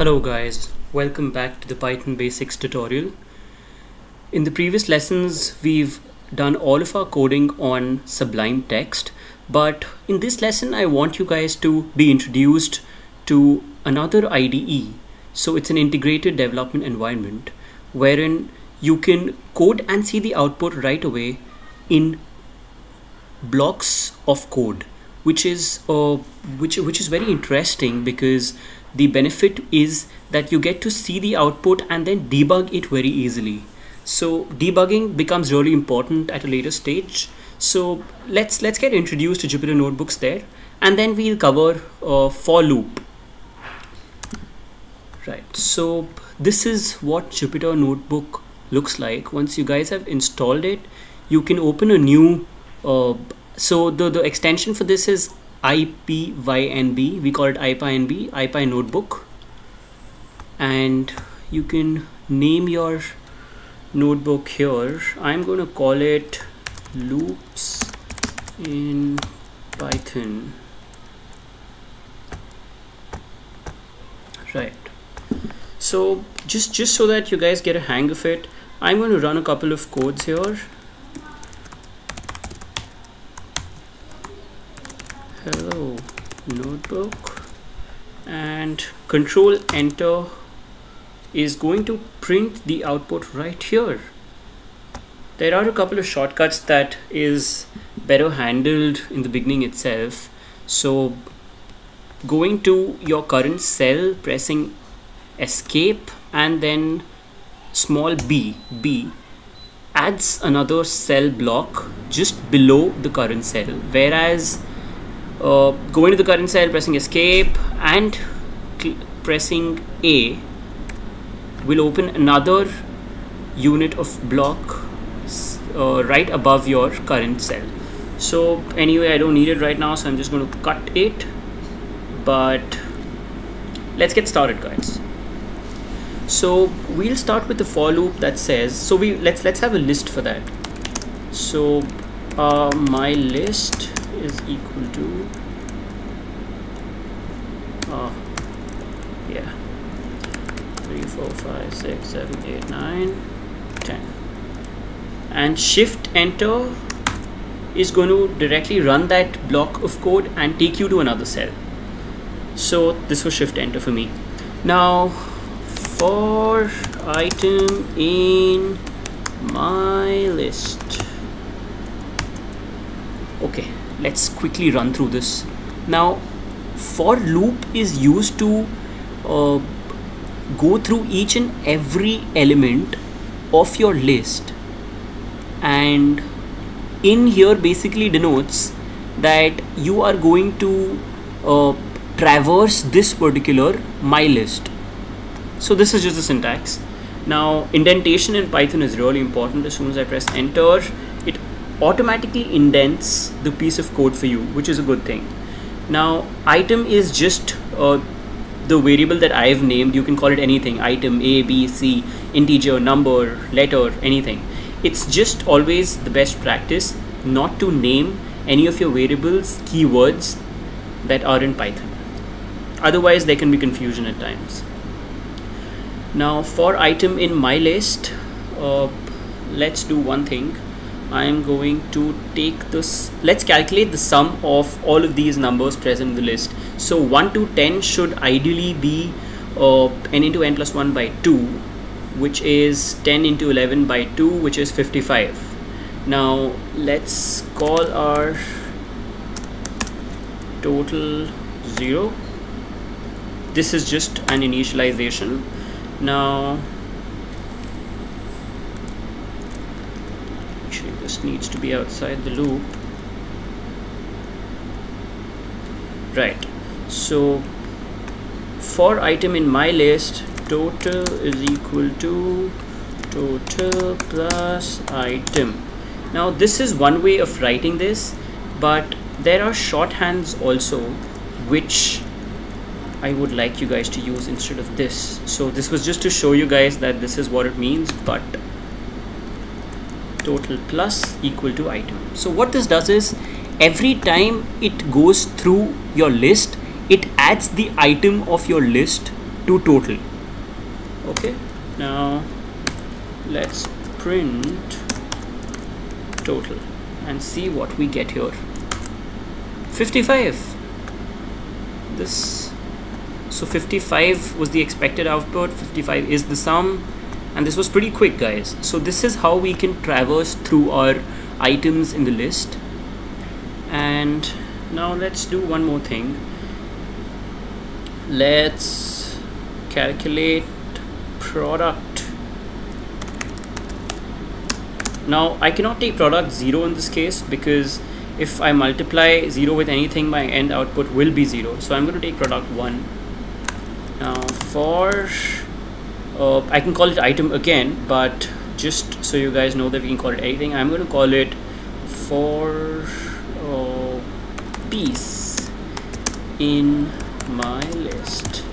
Hello guys, welcome back to the Python Basics tutorial. In the previous lessons, we've done all of our coding on Sublime Text, but in this lesson, I want you guys to be introduced to another IDE. So it's an integrated development environment wherein you can code and see the output right away in blocks of code which is uh, which which is very interesting because the benefit is that you get to see the output and then debug it very easily. So debugging becomes really important at a later stage. So let's let's get introduced to Jupyter notebooks there and then we'll cover uh, for loop. Right so this is what Jupyter notebook looks like. Once you guys have installed it you can open a new uh, so the, the extension for this is IPYNB we call it IPYNB IPY notebook. And you can name your notebook here. I'm going to call it loops in Python. Right. So just just so that you guys get a hang of it I'm going to run a couple of codes here hello notebook. And control enter is going to print the output right here. There are a couple of shortcuts that is better handled in the beginning itself. So going to your current cell pressing escape and then small b b adds another cell block just below the current cell. Whereas uh, going to the current cell pressing escape and pressing a will open another unit of block uh, right above your current cell. So anyway I don't need it right now so I'm just going to cut it. But let's get started guys. So we'll start with the for loop that says so we let's let's have a list for that. So uh, my list is equal to uh, yeah. 3 4 5 6 7 8 9 10 and shift enter is going to directly run that block of code and take you to another cell. So this was shift enter for me. Now for item in my list. Okay let's quickly run through this. Now for loop is used to uh, go through each and every element of your list. And in here basically denotes that you are going to uh, traverse this particular my list. So this is just the syntax. Now indentation in python is really important. As soon as i press enter automatically indents the piece of code for you which is a good thing. Now item is just uh, the variable that I've named. You can call it anything. Item A B C integer number letter anything. It's just always the best practice not to name any of your variables keywords that are in Python. Otherwise there can be confusion at times. Now for item in my list uh, let's do one thing I'm going to take this let's calculate the sum of all of these numbers present in the list. So 1 to 10 should ideally be uh, n into n plus 1 by 2 which is 10 into 11 by 2 which is 55 now let's call our total 0 this is just an initialization. Now needs to be outside the loop. Right. So for item in my list total is equal to total plus item. Now this is one way of writing this but there are shorthands also which I would like you guys to use instead of this. So this was just to show you guys that this is what it means but total plus equal to item so what this does is every time it goes through your list it adds the item of your list to total. Okay? Now let's print total and see what we get here. 55 this. So 55 was the expected output. 55 is the sum and this was pretty quick guys. So this is how we can traverse through our items in the list. And now let's do one more thing. Let's calculate product. Now I cannot take product 0 in this case because if I multiply 0 with anything my end output will be 0 so I'm going to take product 1 now for uh, I can call it item again but just so you guys know that we can call it anything I'm going to call it for uh, piece in my list.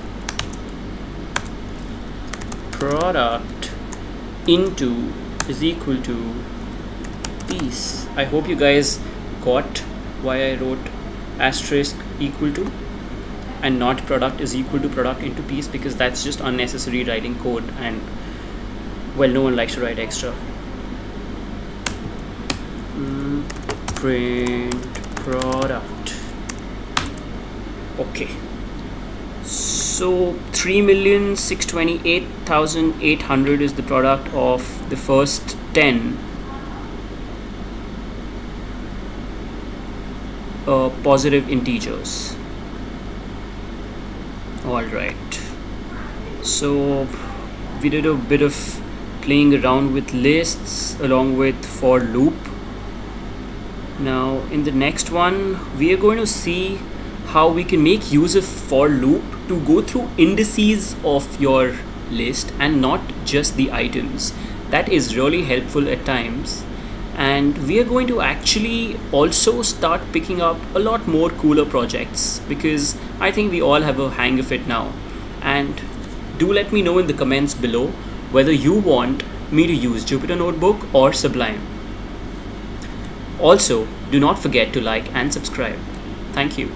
Product into is equal to piece I hope you guys got why I wrote asterisk equal to and not product is equal to product into piece because that's just unnecessary writing code and well no one likes to write extra. Mm, print product. Okay. So 3,628,800 is the product of the first 10 uh, positive integers all right so we did a bit of playing around with lists along with for loop. Now in the next one we are going to see how we can make use of for loop to go through indices of your list and not just the items. That is really helpful at times. And we are going to actually also start picking up a lot more cooler projects because I think we all have a hang of it now and do let me know in the comments below whether you want me to use Jupyter Notebook or Sublime. Also, do not forget to like and subscribe. Thank you.